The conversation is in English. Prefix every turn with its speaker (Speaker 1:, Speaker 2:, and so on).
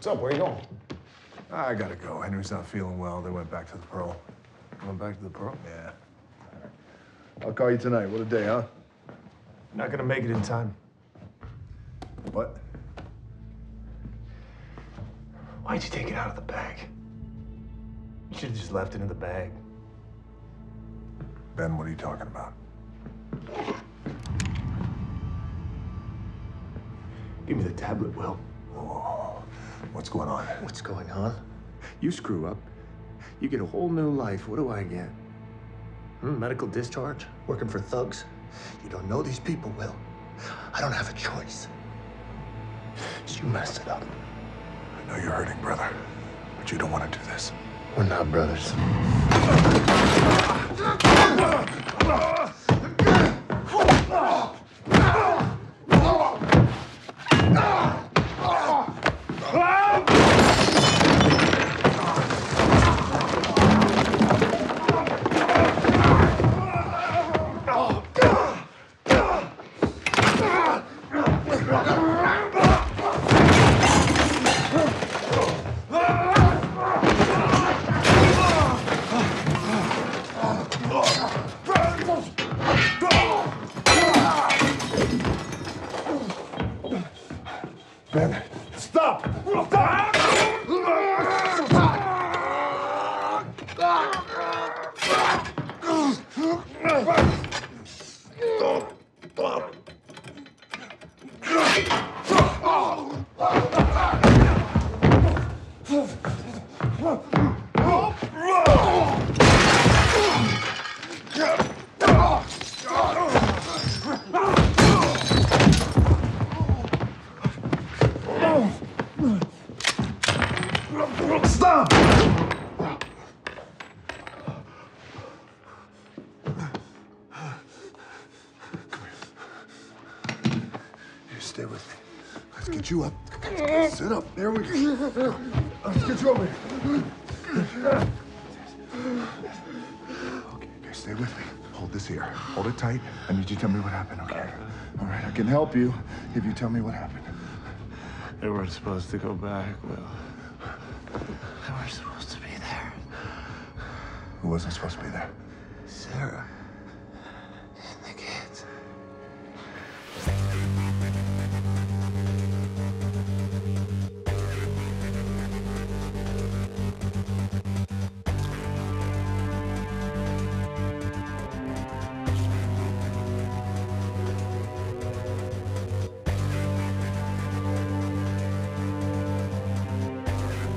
Speaker 1: What's up? Where you going?
Speaker 2: I gotta go. Henry's not feeling well. They went back to the Pearl.
Speaker 1: Going back to the Pearl?
Speaker 2: Yeah. I'll call you tonight. What a day, huh?
Speaker 1: Not gonna make it in time.
Speaker 2: What?
Speaker 1: Why'd you take it out of the bag? You should have just left it in the bag.
Speaker 2: Ben, what are you talking about?
Speaker 1: Give me the tablet, Will.
Speaker 2: What's going on?
Speaker 1: What's going on? You screw up. You get a whole new life. What do I get? Hmm, medical discharge? Working for thugs? You don't know these people, Will. I don't have a choice. You messed it up.
Speaker 2: I know you're hurting, brother, but you don't want to do this.
Speaker 1: We're not brothers.
Speaker 2: Ben, stop! Stop! Stop! You stay with me. Let's get you up. Sit up. There we go. Let's get you over here. Okay, okay, stay with me. Hold this here. Hold it tight. I need you to tell me what happened, okay? All right, I can help you if you tell me what happened.
Speaker 3: They weren't supposed to go back, Will. They weren't supposed to be there.
Speaker 2: Who wasn't supposed to be there?
Speaker 3: Sarah.